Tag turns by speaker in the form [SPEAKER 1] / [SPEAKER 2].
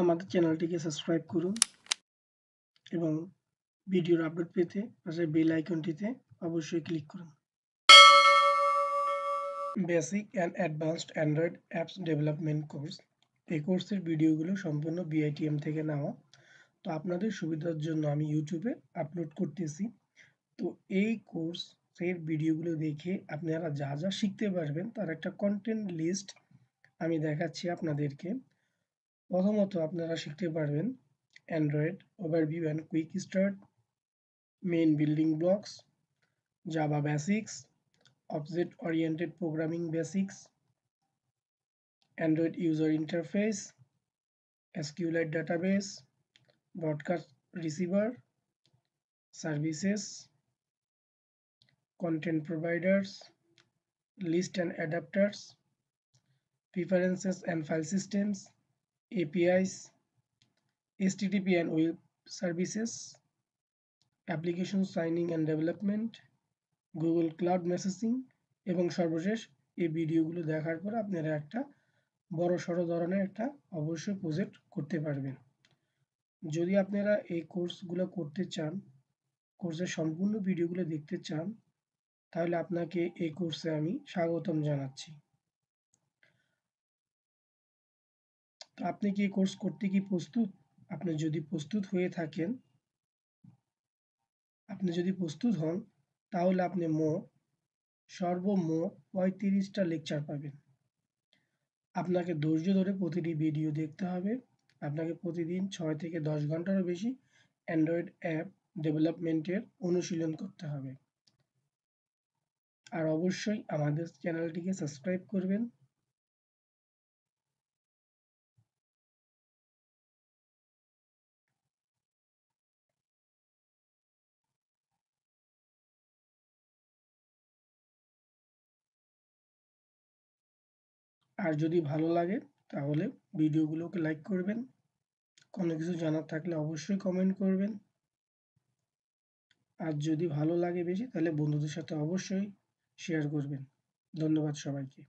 [SPEAKER 1] আমাদের চ্যানেলটিকে সাবস্ক্রাইব করুন এবং ভিডিওর আপডেট পেতে পাশে বেল আইকনটিতে অবশ্যই ক্লিক করুন। Basic and advanced Android apps development course. এই কোর্সের ভিডিওগুলো সম্পূর্ণ বিআইটিএম থেকে নেওয়া। তো আপনাদের সুবিধার জন্য আমি ইউটিউবে আপলোড করতেছি। তো এই কোর্সের ভিডিওগুলো দেখে আপনারা যা যা শিখতে পারবেন তার একটা কন্টেন্ট লিস্ট আমি দেখাচ্ছি আপনাদেরকে। প্রথমত আপনারা শিখতে পারবেন Android overview and quick start main building blocks Java basics object oriented programming basics Android user interface SQLite database broadcast receiver services content providers list and adapters preferences and file systems APIs, HTTP and web services, application signing and development, Google cloud messaging এবং সর্বশেষ এই ভিডিওগুলো দেখার পর আপনারা একটা বড় সড়ো ধরনের একটা অবশ্যই প্রজেক্ট করতে পারবেন। যদি আপনারা এই কোর্সগুলো করতে চান কোর্সের সম্পূর্ণ ভিডিওগুলো দেখতে চান তাহলে আপনাকে এই কোর্সে আমি স্বাগতম জানাচ্ছি। আপনি কি কোর্স করতে কি প্রস্তুত? আপনি যদি প্রস্তুত হয়ে থাকেন, আপনি যদি প্রস্তুত হন, তাহলে আপনি মো সর্বমোট পঁয়ত্রিশটা লেকচার পাবেন। আপনাকে ধৈর্য ধরে প্রতিটি ভিডিও দেখতে হবে। আপনাকে প্রতিদিন ছয় থেকে দশ ঘন্টারও বেশি অ্যান্ড্রয়েড অ্যাপ ডেভেলপমেন্টের অনুশীলন করতে হবে। আর অবশ্যই আমাদের চ্যানেলটিকে সাবস্ক্রাইব করবেন। আর যদি ভালো লাগে, তাহলে ভিডিওগুলোকে লাইক করবেন। কোনো কিছু জানার থাকলে অবশ্যই কমেন্ট করবেন। আর যদি ভালো লাগে বেশি, তাহলে বন্ধুদের সাথে অবশ্যই শেয়ার করবেন। ধন্যবাদ সবাইকে।